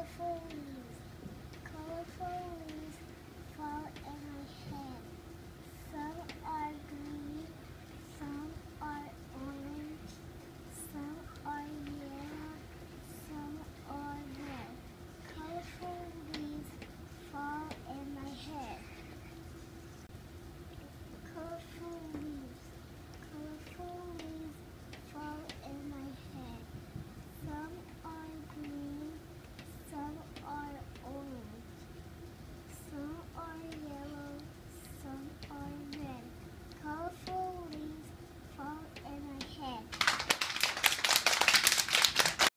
the phone.